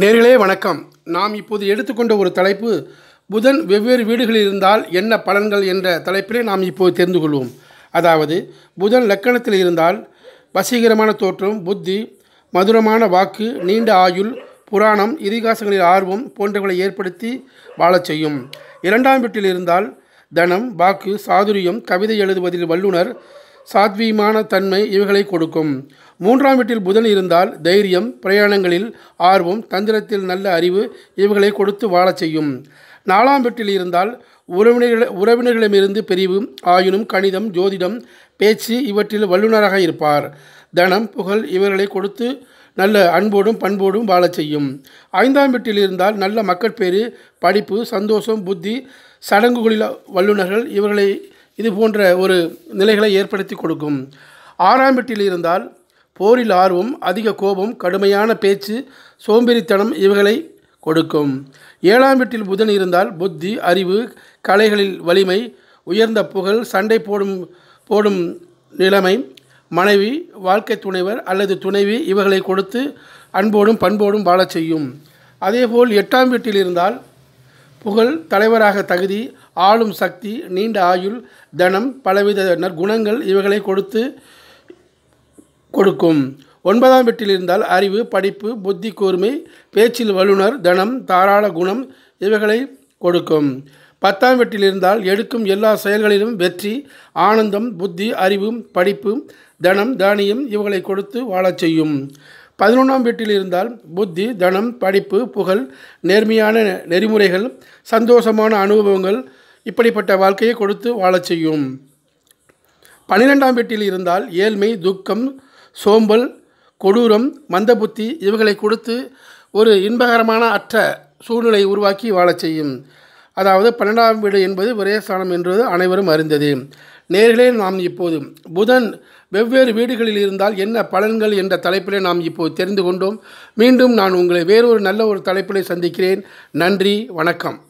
நேர்களே வணக்கம். நாம் இப்போது எடுத்துக்கொண்ட ஒரு தலைப்பு புதன் வெவ்வேறு வீடுகளில் இருந்தால் என்ன பலன்கள் என்ற தலைப்பிலே நாம் இப்போது தெரிந்து கொள்வோம். அதாவது புதன் லக்கணத்தில் இருந்தால் வசீகரமான தோற்றம் புத்தி மதுரமான வாக்கு நீண்ட ஆயுள் புராணம் இதிகாசங்களில் ஆர்வம் போன்றவர்களை ஏற்படுத்தி வாழச் செய்யும். இரண்டாம் வீட்டில் இருந்தால் தனம் வாக்கு சாதுரியம் கவிதை எழுதுவதில் வல்லுனர் சாத்வீமான தன்மை இவைகளை கொடுக்கும். மூன்றாம் வீட்டில் புதன் இருந்தால் தைரியம் பிரயாணங்களில் ஆர்வம் தந்திரத்தில் நல்ல அறிவு இவைகளை கொடுத்து வாழச் செய்யும். நாலாம் வீட்டில் இருந்தால் உறவினர்கள் உறவினர்களிடமிருந்து பிரிவு ஆயினும் கணிதம் ஜோதிடம் பேச்சு இவற்றில் வல்லுநராக இருப்பார். தனம் புகழ் இவர்களை கொடுத்து நல்ல அன்போடும் பண்போடும் வாழச் செய்யும். ஐந்தாம் வீட்டில் இருந்தால் நல்ல மக்கட்பேறு படிப்பு சந்தோஷம் புத்தி சடங்குகளில் வல்லுநர்கள் இவர்களை இது போன்ற ஒரு நிலைகளை ஏற்படுத்தி கொடுக்கும். ஆறாம் வீட்டில் இருந்தால் போரில் ஆர்வம் அதிக கோபம் கடுமையான பேச்சு சோம்பேறித்தனம் இவைகளை கொடுக்கும். ஏழாம் வீட்டில் புதன் இருந்தால் புத்தி அறிவு கலைகளில் வலிமை உயர்ந்த புகழ் சண்டை போடும் போடும் நிலைமை மனைவி வாழ்க்கை துணைவர் அல்லது துணைவி இவர்களை கொடுத்து அன்போடும் பண்போடும் வாழச் செய்யும். அதேபோல் எட்டாம் வீட்டில் இருந்தால் புகழ் தலைவராக தகுதி ஆளும் சக்தி நீண்ட ஆயுள் தனம் பலவித குணங்கள் இவைகளை கொடுத்து கொடுக்கும். ஒன்பதாம் வீட்டில் இருந்தால் அறிவு படிப்பு புத்தி கூர்மை பேச்சில் வல்லுனர் தனம் தாராள குணம் இவைகளை கொடுக்கும். பத்தாம் வீட்டில் இருந்தால் எடுக்கும் எல்லா செயல்களிலும் வெற்றி ஆனந்தம் புத்தி அறிவு படிப்பு தனம் தானியம் இவைகளை கொடுத்து வாழச் செய்யும். பதினொன்றாம் வீட்டில் இருந்தால் புத்தி தனம் படிப்பு புகழ் நேர்மையான நெறிமுறைகள் சந்தோஷமான அனுபவங்கள் இப்படிப்பட்ட வாழ்க்கையை கொடுத்து வாழச் செய்யும். பன்னிரெண்டாம் வீட்டில் இருந்தால் ஏழ்மை துக்கம் சோம்பல் கொடூரம் மந்த புத்தி இவைகளை கொடுத்து ஒரு இன்பகரமான அற்ற சூழ்நிலை உருவாக்கி வாழச் செய்யும். அதாவது பன்னெண்டாம் வீடு என்பது விரயஸ்தானம் என்பது அனைவரும் அறிந்தது. நேர்களே நாம் இப்போது புதன் வெவ்வேறு வீடுகளில் இருந்தால் என்ன பலன்கள் என்ற தலைப்பிலே நாம் இப்போது தெரிந்து கொண்டோம். மீண்டும் நான் உங்களை வேறொரு நல்ல ஒரு தலைப்பிலே சந்திக்கிறேன். நன்றி வணக்கம்.